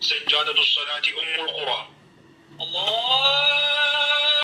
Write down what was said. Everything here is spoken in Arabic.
سجادة الصلاة أم القرى.